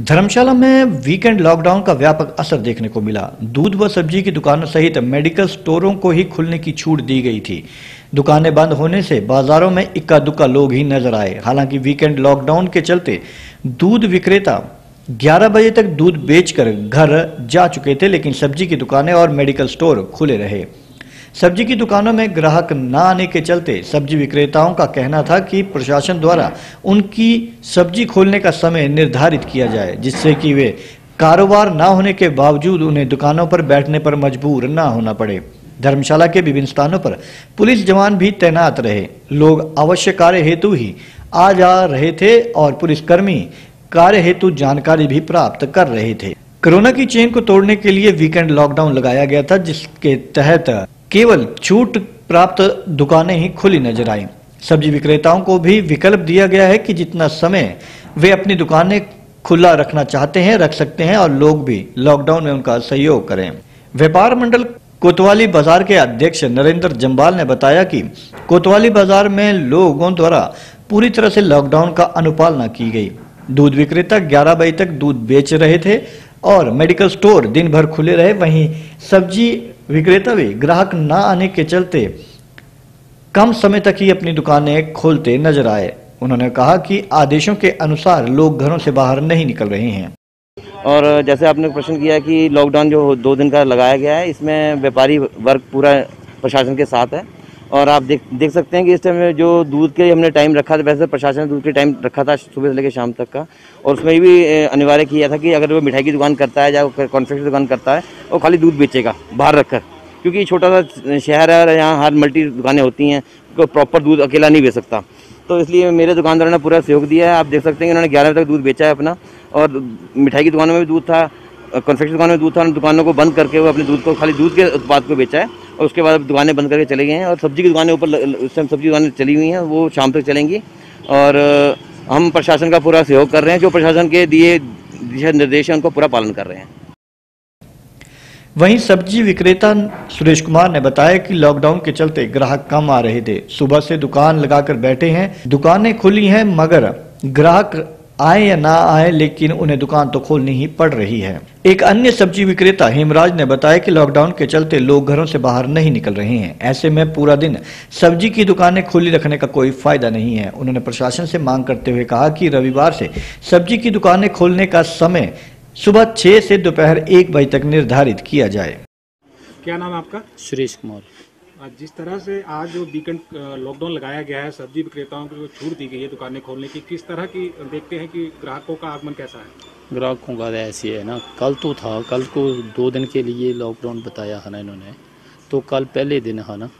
धर्मशाला में weekend lockdown का व्यापक असर देखने को मिला। दूध व सब्ज़ी की दुकानों सहित मेडिकल स्टोरों को ही खुलने की छूट दी गई थी। दुकानें बंद होने से बाजारों में इक्का दुक्का लोग ही नज़र आए। हालाँकि वीकेंड लॉकडाउन के चलते दूध विक्रेता 11 बजे तक दूध बेचकर घर जा चुके थे, लेकिन सब्ज़ी की दुकानें और मेडिकल स्टोर खुले रहे। सब्ज़ी की दुकानों में ग्राहक न आने के चलते सब्ज़ी विक्रेताओं का कहना था कि प्रशासन द्वारा उनकी सब्ज़ी खोलने का समय निर्धारित किया जाए, जिससे कि वे कारोबार न होने के बावजूद उन्हें दुकानों पर बैठने पर मजबूर न होना पड़े। धर्मशाला के विभिन्न स्थानों पर पुलिस जवान भी तैनात रहे। लोग अवश्य कार्य हेतु ही आ जा रहे थे और पुलिसकर्मी कार्य हेतु जानकारी भी प्राप्त कर रहे थे। कोरोना की चेन को तोड़ने के लिए वीकेंड लॉकडाउन लगाया गया था, जिसके तहत केवल छूट प्राप्त दुकानें ही खुली नज़र आई। सब्ज़ी विक्रेताओं को भी विकल्प दिया गया है कि जितना समय वे अपनी दुकानें खुला रखना चाहते हैं, रख सकते हैं और लोग भी लॉकडाउन में उनका सहयोग करें। व्यापार मंडल कोतवाली बाज़ार के अध्यक्ष नरेंद्र जम्बाल ने बताया कि कोतवाली बाज़ार में लोगों द्वारा पूरी तरह से लॉकडाउन का अनुपालना की गई। दूध विक्रेता 11 बजे तक दूध बेच रहे थे और मेडिकल स्टोर दिन भर खुले रहे, वहीं सब्ज़ी विक्रेता भी ग्राहक न आने के चलते कम समय तक ही अपनी दुकानें खोलते नज़र आए। उन्होंने कहा कि आदेशों के अनुसार लोग घरों से बाहर नहीं निकल रहे हैं। और जैसे आपने प्रश्न किया कि लॉकडाउन जो दो दिन का लगाया गया है, इसमें व्यापारी वर्ग पूरा प्रशासन के साथ है। और आप देख देख सकते हैं कि इस टाइम जो दूध के हमने टाइम रखा था, वैसे प्रशासन ने दूध के टाइम रखा था सुबह से लेकर शाम तक का। और उसमें भी अनिवार्य किया था कि अगर वो मिठाई की दुकान करता है या कॉन्फेक्शन दुकान करता है, वो खाली दूध बेचेगा, बाहर रखकर। क्योंकि छोटा सा शहर है और यहाँ हर मल्टी दुकानें होती हैं तो प्रॉपर दूध अकेला नहीं बेच सकता। तो इसलिए मेरे दुकानदारों ने पूरा सहयोग दिया है। आप देख सकते हैं कि उन्होंने ग्यारह बजे तक दूध बेचा है अपना। और मिठाई की दुकानों में भी दूध था कन्फेक्शन दुकानों में दूध था दुकानों को बंद करके वो अपने दूध को, खाली दूध के उत्पाद को बेचा है। और उसके बाद दुकानें बंद करके चले गए हैं और सब्ज़ी की दुकानें ऊपर उस टाइम सब्ज़ी दुकानें चली हुई हैं, वो शाम तक चलेंगी। और हम प्रशासन का पूरा सहयोग कर रहे हैं, जो प्रशासन के दिए दिशा निर्देश हैं, उनको पूरा पालन कर रहे हैं। वहीं सब्ज़ी विक्रेता सुरेश कुमार ने बताया कि लॉकडाउन के चलते ग्राहक कम आ रहे थे। सुबह से दुकान लगाकर बैठे हैं। दुकानें खुली हैं, मगर ग्राहक आए या ना आए लेकिन उन्हें दुकान तो खोलनी ही पड़ रही है। एक अन्य सब्ज़ी विक्रेता हेमराज ने बताया कि लॉकडाउन के चलते लोग घरों से बाहर नहीं निकल रहे हैं। ऐसे में पूरा दिन सब्ज़ी की दुकानें खुली रखने का कोई फ़ायदा नहीं है। उन्होंने प्रशासन से मांग करते हुए कहा कि रविवार से सब्ज़ी की दुकानें खोलने का समय सुबह छह से दोपहर एक बजे तक निर्धारित किया जाए। क्या नाम है आपका? सुरेश कुमार। जिस तरह से आज जो वीकेंड लॉकडाउन लगाया गया है, सब्ज़ी विक्रेताओं को छूट दी गई है दुकानें खोलने की, किस तरह की देखते हैं कि ग्राहकों का आगमन कैसा है? ग्राहकों का ऐसे है ना, कल तो था, कल को दो दिन के लिए लॉकडाउन बताया है ना इन्होंने तो कल पहले दिन है ना,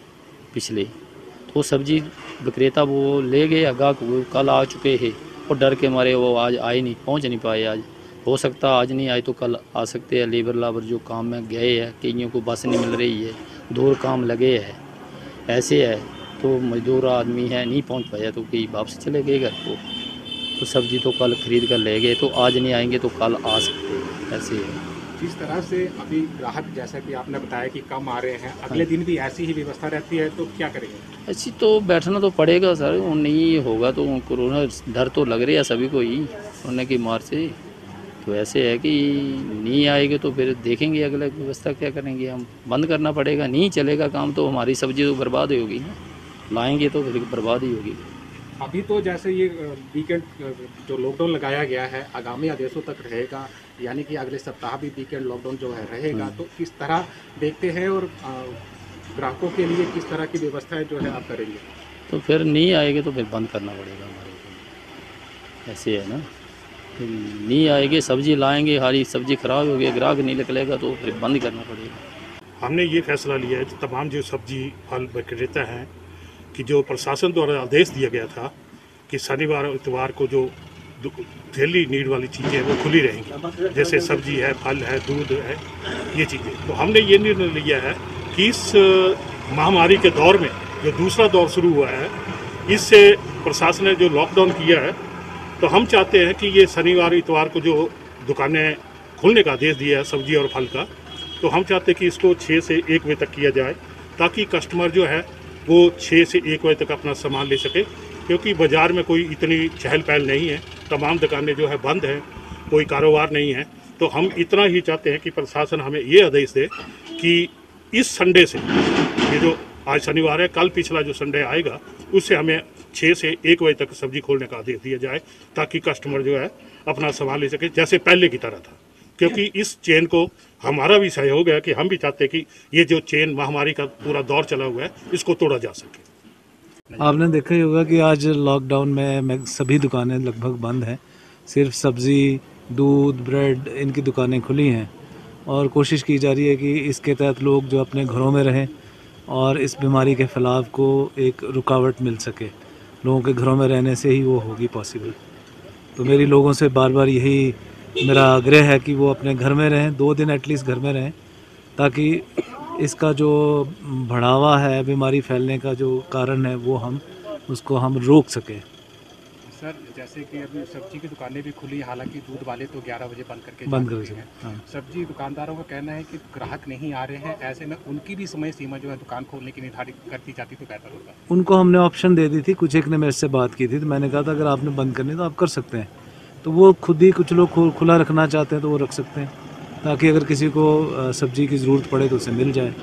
पिछले तो सब्ज़ी विक्रेता वो ले गए ग्राहक वो कल आ चुके हैं और डर के मारे वो आज आए नहीं, पहुँच नहीं पाए आज, हो सकता आज नहीं आए तो कल आ सकते हैं लेबर लाबर जो काम में गए हैं, कईयों को बस नहीं मिल रही है दूर काम लगे है ऐसे है तो मजदूर आदमी है नहीं पहुँच पाया तो कहीं वापस चले गए घर को। तो सब्ज़ी तो कल ख़रीद कर ले गए तो आज नहीं आएँगे तो कल आ सकते हैं ऐसे है। जिस तरह से अभी ग्राहक जैसा कि आपने बताया कि कम आ रहे हैं अगले दिन भी ऐसी ही व्यवस्था रहती है तो क्या करेंगे? ऐसी तो बैठना तो पड़ेगा सर नहीं होगा तो कोरोना डर तो लग रहा है सभी को ही होने की मार से। तो ऐसे है कि नहीं आएगी तो फिर देखेंगे अगला व्यवस्था क्या करेंगे हम। बंद करना पड़ेगा नहीं चलेगा काम तो हमारी सब्ज़ी तो बर्बाद ही होगी ना। लाएँगे तो फिर बर्बाद ही होगी। अभी तो जैसे ये वीकेंड जो लॉकडाउन लगाया गया है आगामी आदेशों तक रहेगा यानी कि अगले सप्ताह भी वीकेंड लॉकडाउन जो है रहेगा हम्म। तो किस तरह देखते हैं और ग्राहकों के लिए किस तरह की व्यवस्थाएँ जो है आप करेंगे? तो फिर नहीं आएगी तो फिर बंद करना पड़ेगा हमारे ऐसे है ना। नहीं आएगी, सब्ज़ी लाएँगे हरी सब्ज़ी खराब हो गई, ग्राहक नहीं निकलेगा तो फिर बंद करना पड़ेगा। हमने ये फैसला लिया है कि तमाम जो सब्ज़ी फल विक्रेता हैं, कि जो प्रशासन द्वारा आदेश दिया गया था कि शनिवार और इतवार को जो डेली नीड वाली चीज़ें वो खुली रहेंगी। जैसे सब्ज़ी है, फल है, दूध है, ये चीज़ें। तो हमने ये निर्णय लिया है कि इस महामारी के दौर में जो दूसरा दौर शुरू हुआ है, इससे प्रशासन ने जो लॉकडाउन किया है तो हम चाहते हैं कि ये शनिवार, इतवार को जो दुकानें खुलने का आदेश दिया है, सब्ज़ी और फल का तो हम चाहते हैं कि इसको छः से एक बजे तक किया जाए, ताकि कस्टमर जो है, वो छः से एक बजे तक अपना सामान ले सके, क्योंकि बाज़ार में कोई इतनी चहल पहल नहीं है, तमाम दुकानें जो है बंद हैं, कोई कारोबार नहीं है तो हम इतना ही चाहते हैं कि प्रशासन हमें ये आदेश दे कि इस संडे से, ये जो आज शनिवार है, कल पिछला जो संडे आएगा, उससे हमें छः से एक बजे तक सब्ज़ी खोलने का आदेश दिया जाए ताकि कस्टमर जो है अपना सामान ले सके, जैसे पहले की तरह था। क्योंकि इस चेन को हमारा भी सहयोग है कि हम भी चाहते हैं कि ये जो चेन महामारी का पूरा दौर चला हुआ है, इसको तोड़ा जा सके। आपने देखा ही होगा कि आज लॉकडाउन में सभी दुकानें लगभग बंद हैं। सिर्फ़ सब्ज़ी, दूध ब्रेड इनकी दुकानें खुली हैं। और कोशिश की जा रही है कि इसके तहत लोग जो अपने घरों में रहें और इस बीमारी के फैलाव को एक रुकावट मिल सके। लोगों के घरों में रहने से ही वो होगी पॉसिबल तो मेरी लोगों से बार बार यही मेरा आग्रह है कि वो अपने घर में रहें, दो दिन एटलीस्ट घर में रहें, ताकि इसका जो बढ़ावा है, बीमारी फैलने का जो कारण है, वो हम, उसको हम रोक सकें। सर जैसे कि अभी सब्ज़ी की दुकानें भी खुली हालाँकि दूध वाले तो 11 बजे बंद करके बंद कर हैं। हाँ सब्ज़ी दुकानदारों का कहना है कि ग्राहक नहीं आ रहे हैं ऐसे में उनकी भी समय सीमा जो है दुकान खोलने की निर्धारित कर दी जाती तो बेहतर होता। उनको हमने ऑप्शन दे दी थी कुछ एक ने मेरे से बात की थी तो मैंने कहा था अगर आपने बंद करनी तो आप कर सकते हैं। तो वो खुद ही कुछ लोग खुला रखना चाहते हैं तो वो रख सकते हैं ताकि अगर किसी को सब्ज़ी की ज़रूरत पड़े तो उसे मिल जाए।